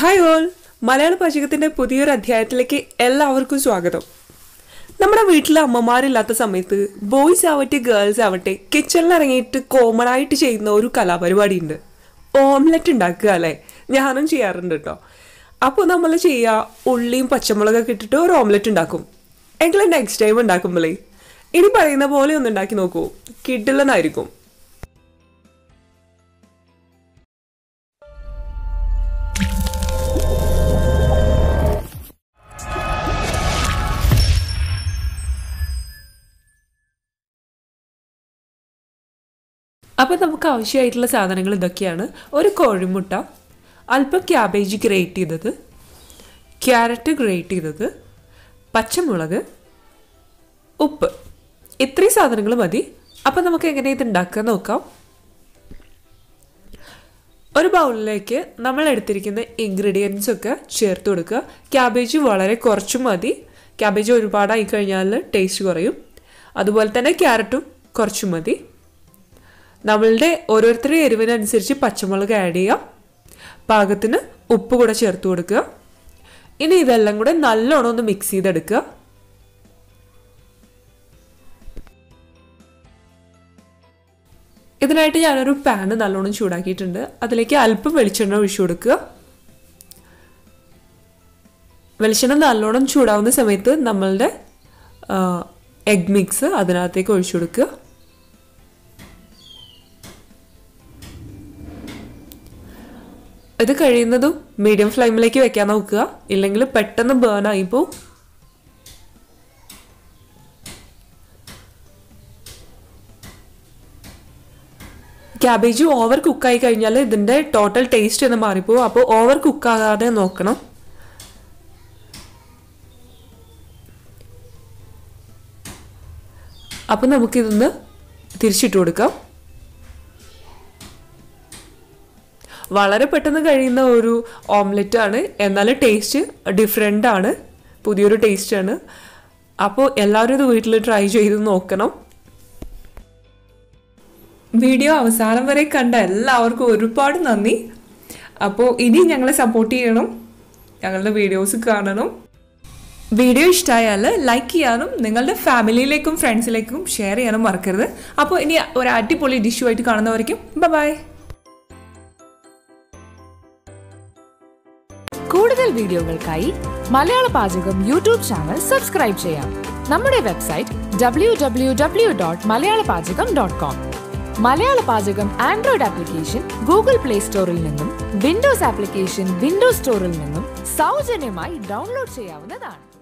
Hi all. മലയാള പാചകത്തിന്റെ പുതിയൊരു അധ്യായത്തിലേക്ക് എല്ലാവർക്കും സ്വാഗതം. നമ്മുടെ വീട്ടിലെ അമ്മമാരില്ലാത്ത സമയത്ത് ബോയ്സ് ആവട്ടെ ഗേൾസ് ആവട്ടെ കിച്ചണിൽ ഇറങ്ങിയിട്ട് കോമൺ ആയിട്ട് ചെയ്യുന്ന ഒരു കലാപരിപാടി ഉണ്ട് ഓംലെറ്റ് ഉണ്ടാക്കുക അല്ലേ? ഞാനും ചെയ്യാറുണ്ട് കേട്ടോ അപ്പോൾ നമ്മൾ ചെയ്യുക ഉള്ളിയും പച്ചമുളകൊക്കെ ഇട്ടിട്ട് ഒരു ഓംലെറ്റ് ഉണ്ടാക്കും. എങ്കിലും നെക്സ്റ്റ് ടൈം ഉണ്ടാക്കുമ്പോഴേ ഇനി പറയുന്ന പോലെ ഒന്ന് ഉണ്ടാക്കി നോക്കൂ. കിഡിലെന്നായിരിക്കും അപ്പോൾ നമുക്ക് ആവശ്യമായിട്ടുള്ള സാധനങ്ങൾ ഇതൊക്കെയാണ്. ഒരു കോഴിമുട്ട അല്പം ക്യാബേജ് ഗ്രേറ്റ് ചെയ്തത് ക്യാരറ്റ് ഗ്രേറ്റ് ചെയ്തത് പച്ചമുളക് ഉപ്പ്. ഇത്രയും സാധനങ്ങൾ മതി. അപ്പോൾ നമുക്ക് എങ്ങനെ ഇത് ഉണ്ടാക്കുക നോക്കാം. ഒരു ബൗളിലേക്ക് നമ്മൾ എടുത്തിരിക്കുന്ന ഇൻഗ്രീഡിയൻസ് ഒക്കെ ചേർത്ത് കൊടുക്കുക. ക്യാബേജ് വളരെ കുറച്ച് മതി. ക്യാബേജ് ഒരുപാടായി കഴിഞ്ഞാൽ ടേസ്റ്റ് കുറയും. അതുപോലെ തന്നെ ക്യാരറ്റും കുറച്ച് മതി. നമ്മളുടെ ഓരോരുത്തരുടെ എരിവിനനുസരിച്ച് പച്ചമുളക് ആഡ് ചെയ്യുക. പാകത്തിന് ഉപ്പ് കൂടെ ചേർത്ത് കൊടുക്കുക. ഇനി ഇതെല്ലാം കൂടെ നല്ലോണം ഒന്ന് മിക്സ് ചെയ്തെടുക്കുക. ഇതിനായിട്ട് ഞാനൊരു പാന് നല്ലോണം ചൂടാക്കിയിട്ടുണ്ട്. അതിലേക്ക് അല്പം വെളിച്ചെണ്ണ ഒഴിച്ചു കൊടുക്കുക. വെളിച്ചെണ്ണ നല്ലോണം ചൂടാവുന്ന സമയത്ത് നമ്മളുടെ എഗ് മിക്സ് അതിനകത്തേക്ക് ഒഴിച്ചു കൊടുക്കുക. ഇത് കഴിയുന്നതും മീഡിയം ഫ്ലെയിമിലേക്ക് വെക്കാൻ നോക്കുക. ഇല്ലെങ്കിൽ പെട്ടെന്ന് ബേൺ ആയി പോവും. ക്യാബേജ് ഓവർ കുക്കായി കഴിഞ്ഞാൽ ഇതിന്റെ ടോട്ടൽ ടേസ്റ്റ് എന്ന് മാറിപ്പോവും. അപ്പോൾ ഓവർ കുക്കാകാതെ നോക്കണം. അപ്പം നമുക്കിതൊന്ന് തിരിച്ചിട്ട് കൊടുക്കാം. വളരെ പെട്ടെന്ന് കഴിയുന്ന ഒരു ഓംലെറ്റ് ആണ്. എന്നാൽ ടേസ്റ്റ് ഡിഫറെന്റ് ആണ്. പുതിയൊരു ടേസ്റ്റ് ആണ്. അപ്പോൾ എല്ലാവരും ഇത് വീട്ടിൽ ട്രൈ ചെയ്ത് നോക്കണം. വീഡിയോ അവസാനം വരെ കണ്ട എല്ലാവർക്കും ഒരുപാട് നന്ദി. അപ്പോൾ ഇനി ഞങ്ങളെ സപ്പോർട്ട് ചെയ്യണം. ഞങ്ങളുടെ വീഡിയോസ് കാണണം. വീഡിയോ ഇഷ്ടമായാൽ ലൈക്ക് ചെയ്യാനും നിങ്ങളുടെ ഫാമിലിയിലേക്കും ഫ്രണ്ട്സിലേക്കും ഷെയർ ചെയ്യാനും മറക്കരുത്. അപ്പോൾ ഇനി ഒരു അടിപൊളി ഡിഷുമായിട്ട് കാണുന്നവരേക്കും ബൈ വീഡിയോകൾക്കായി മലയാള പാചകം യൂട്യൂബ് ചാനൽ സബ്സ്ക്രൈബ് ചെയ്യാം. നമ്മുടെ website W W W dot Malayala പാചകം ഡോട്ട് കോം മലയാള പാചകം ആൻഡ്രോയിഡ് ആപ്ലിക്കേഷൻ ഗൂഗിൾ പ്ലേ സ്റ്റോറിൽ നിന്നും വിൻഡോസ് ആപ്ലിക്കേഷൻ വിൻഡോസ് സ്റ്റോറിൽ നിന്നും സൗജന്യമായി ഡൗൺലോഡ് ചെയ്യാവുന്നതാണ്.